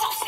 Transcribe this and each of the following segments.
Yes.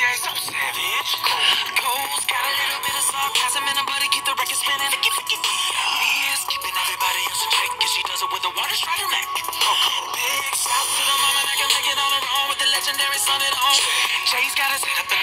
yeah, so savage. Cole's got a little bit of sarcasm in him, but he keep the record spinning. He is keeping everybody else in check, and she does it with a water strider neck. Big shout to the mama that can make it on her own with the legendary son at home. Jay's got his head up.